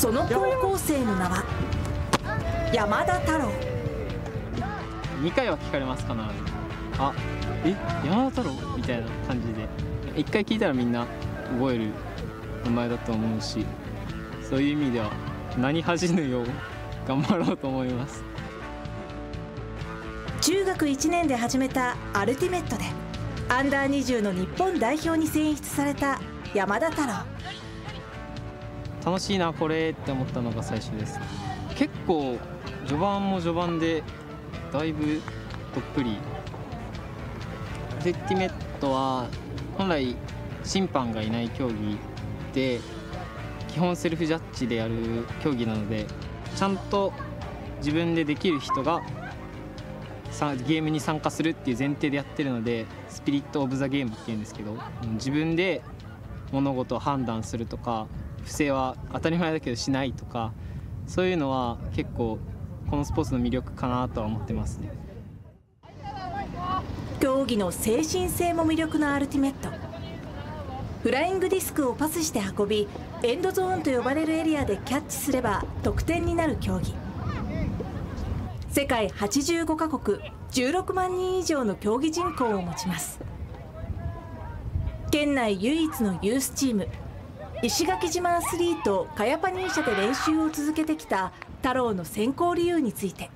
その高校生の名は？山田太郎。2回は聞かれます必ずあえ山田太郎？みたいな感じで。1回聞いたらみんな覚える名前だと思うしそういう意味では何恥じぬよう頑張ろうと思います。中学1年で始めたアルティメットでアンダー20の日本代表に選出された山田太郎楽しいなこれって思ったのが最初です。結構序盤も序盤でだいぶどっぷり。アルティメットは本来審判がいない競技で基本セルフジャッジでやる競技なのでちゃんと自分でできる人がゲームに参加するっていう前提でやってるのでスピリット・オブ・ザ・ゲームっていうんですけど自分で物事を判断するとか不正は当たり前だけどしないとかそういうのは結構このスポーツの魅力かなとは思ってますね。競技の精神性も魅力のアルティメット。フライングディスクをパスして運びエンドゾーンと呼ばれるエリアでキャッチすれば得点になる競技。世界85カ国16万人以上の競技人口を持ちます。県内唯一のユースチーム石垣島アスリートカヤパニー社で練習を続けてきた太郎の選考理由について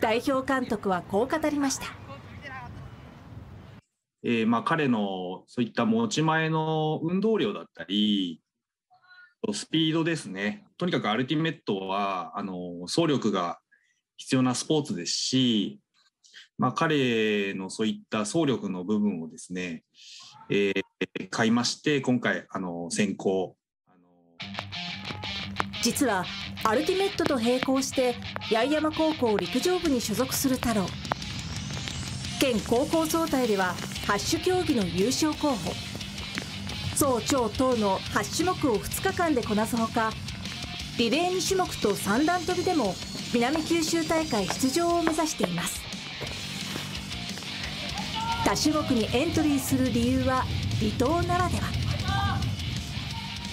代表監督はこう語りました。えー、まあ彼のそういった持ち前の運動量だったりスピードですねとにかくアルティメットはあの走力が必要なスポーツですし、まあ、彼のそういった走力の部分をですね、えー、買いまして今回あの選考実はアルティメットと並行して八重山高校陸上部に所属する太郎。県高校総体では8種競技の優勝候補。総長等の8種目を2日間でこなすほかリレー2種目と三段跳びでも南九州大会出場を目指しています多種目にエントリーする理由は離島ならでは。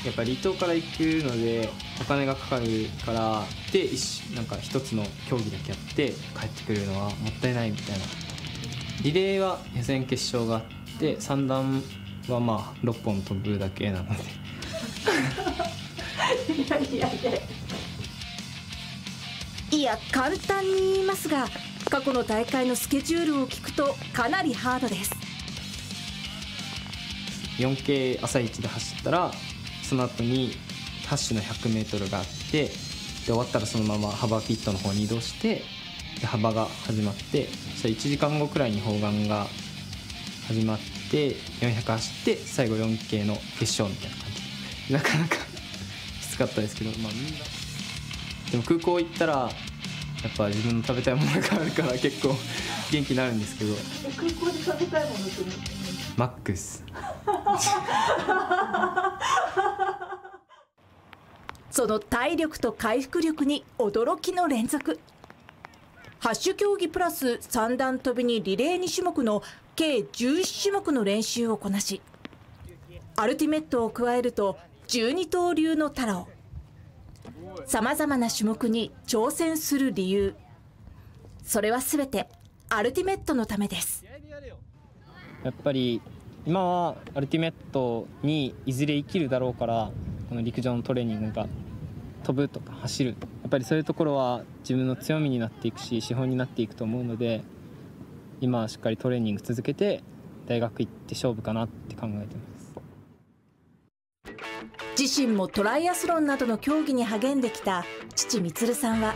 やっぱ離島から行くのでお金がかかるからでなんか一つの競技だけやって帰ってくるのはもったいないみたいな。リレーは予選決勝があって三段はまあ6本飛ぶだけなので。いやいやいや。いや簡単に言いますが過去の大会のスケジュールを聞くとかなりハードです。4K 朝一で走ったらその後にハッシュの 100m があってで終わったらそのまま幅ピットの方に移動してで幅が始まってそしたら1時間後くらいに砲丸が始まって400走って最後 4K の決勝みたいな感じ。なかなか きつかったですけどまあみんな。でも空港行ったらやっぱ自分の食べたいものがあるから結構元気になるんですけど。空港で食べたいものってマックス。その体力と回復力に驚きの連続。8種競技プラス三段跳びにリレー2種目の計11種目の練習をこなしアルティメットを加えると12刀流の太郎さまざまな種目に挑戦する理由。それはすべてアルティメットのためです。やっぱり今はアルティメットにいずれ生きるだろうからこの陸上のトレーニングが飛ぶとか走るやっぱりそういうところは自分の強みになっていくし資本になっていくと思うので今はしっかりトレーニング続けて大学行って勝負かなって考えてます。自身もトライアスロンなどの競技に励んできた父充さんは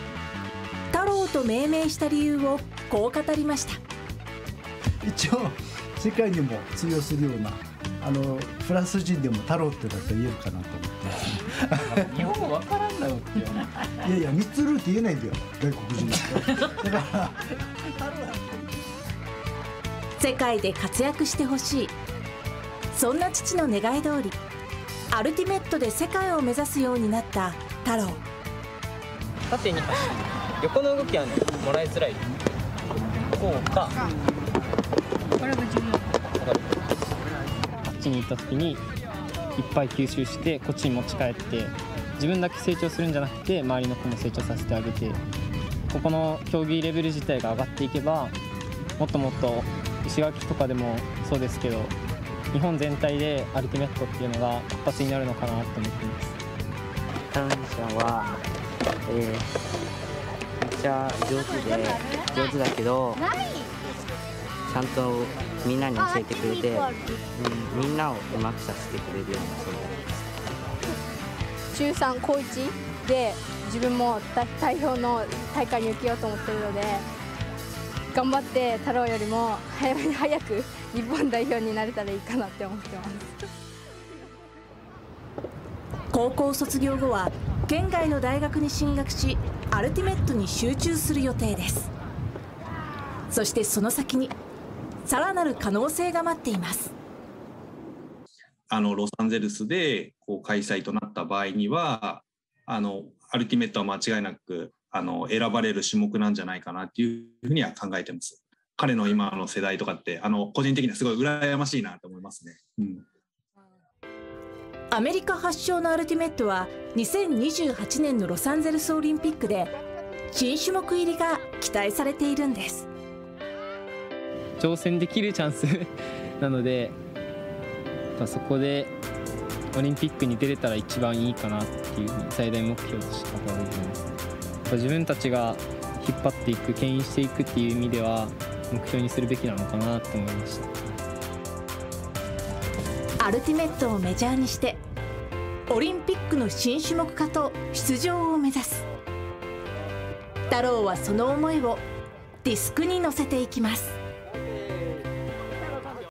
太郎と命名した理由をこう語りました。一応世界にも通用するようなあのフランス人でも太郎ってだと言えるかなと思って。日本語わからんだよって。いやいやミツルって言えないんだよ。外国人だから 世界で活躍してほしい。そんな父の願い通りアルティメットで世界を目指すようになった太郎。縦に走る横の動きは、ね、もらいづらい。こうか。これが重要あっちに行った時にいっぱい吸収してこっちに持ち帰って自分だけ成長するんじゃなくて周りの子も成長させてあげてここの競技レベル自体が上がっていけばもっともっと石垣とかでもそうですけど日本全体でアルティメットっていうのが活発になるのかなと思っています。感謝は、えー、めっちゃ上手で上手だけどちゃんとみんなに教えてくれて、うん、みんなをうまくさせてくれるような存在です。中3高1で自分も代表の大会に受けようと思ってるので頑張って太郎よりも早めに早く日本代表になれたらいいかなって思ってます。高校卒業後は県外の大学に進学しアルティメットに集中する予定です。そしてその先にさらなる可能性が待っています。あのロサンゼルスでこう開催となった場合にはあのアルティメットは間違いなくあの選ばれる種目なんじゃないかなっていうふうには考えてます。彼の今の世代とかってあの個人的にはすごい羨ましいなと思いますね。うん、アメリカ発祥のアルティメットは2028年のロサンゼルスオリンピックで新種目入りが期待されているんです挑戦できるチャンスなのでそこでオリンピックに出れたら一番いいかなっていう最大目標として掲げてます自分たちが引っ張っていく牽引していくっていう意味では目標にするべきなのかなと思いました。アルティメットをメジャーにしてオリンピックの新種目化と出場を目指す。太郎はその思いをディスクに乗せていきます。